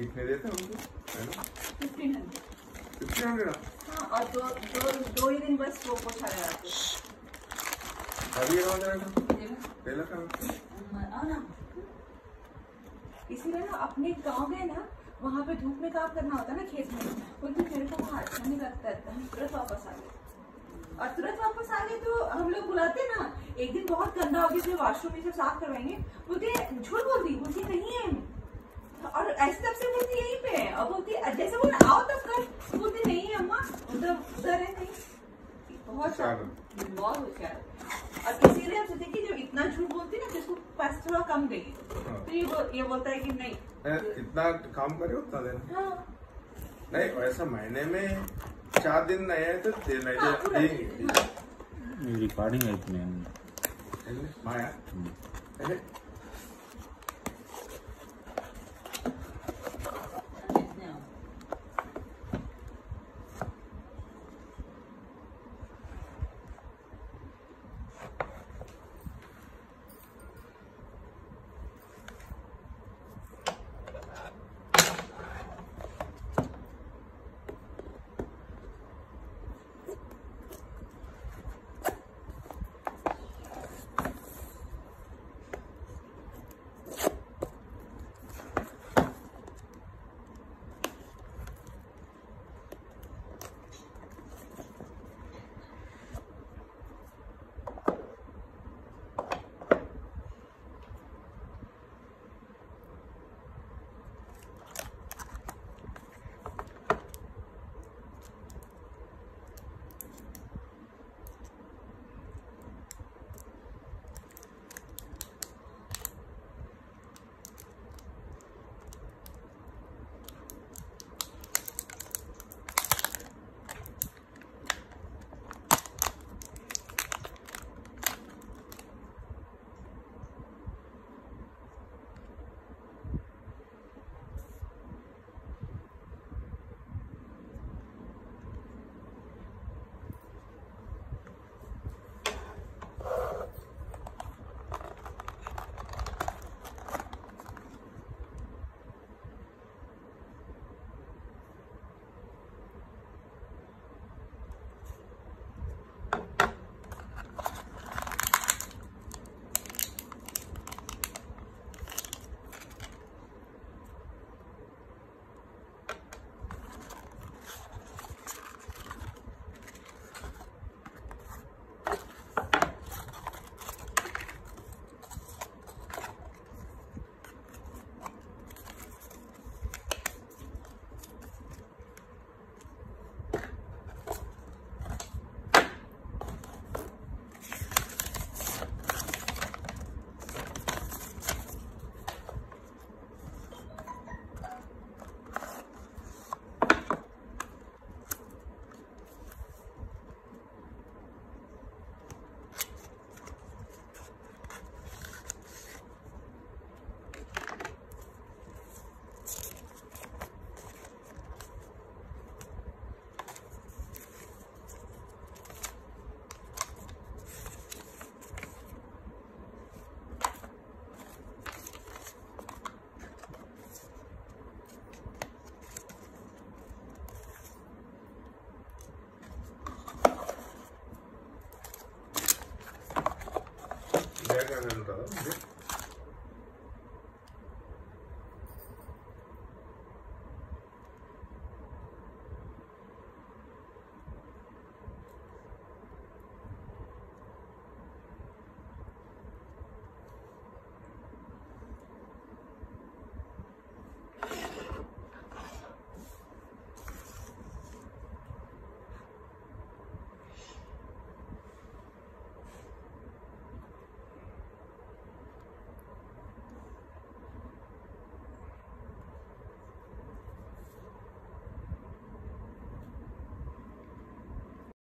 कितने देते हैं उनको? है ना? फिफ्टीन हंड्रेड फिफ्टी हंड्रेड हाँ और दो दो दो ही दिन बस वो पोछा लगाते अभी ये कहाँ जाएगा पहला कहाँ हाँ इसीलिए ना अपने गाँव में ना वहाँ पे धूप में काम करना होता है ना खेत में। दिन मेरे को वहाँ अच्छा नहीं लगता है हम तुरंत वापस आ गए और तुरंत वापस आ गए तो हम लोग बुलाते ना एक दिन बहुत गंदा हो गया वॉशरूम में सब साफ़ करवाएँगे बोलते झूठ बोलती बोलती नहीं है और ऐसे तब से बोलती यहीं पे है। और बोलती जैसे बोल आओ तब कर। बोलती नहीं है अम्मा उधर उधर है नहीं। बहुत बहुत होशियार और इसीलिए सोचे कि जब इतना झूठ बोलती है ना तो इसको पैसे थोड़ा कम देगी। हाँ। तो ये बोल, ये बोलता है कि नहीं। ए, इतना काम करे उतना दिन। हाँ। नहीं वैसा महीने में चार दिन नहीं आए तो दे नहीं हाँ, दे हाँ। रिकॉर्डिंग है इसमें माया? 해야 된다. 근데?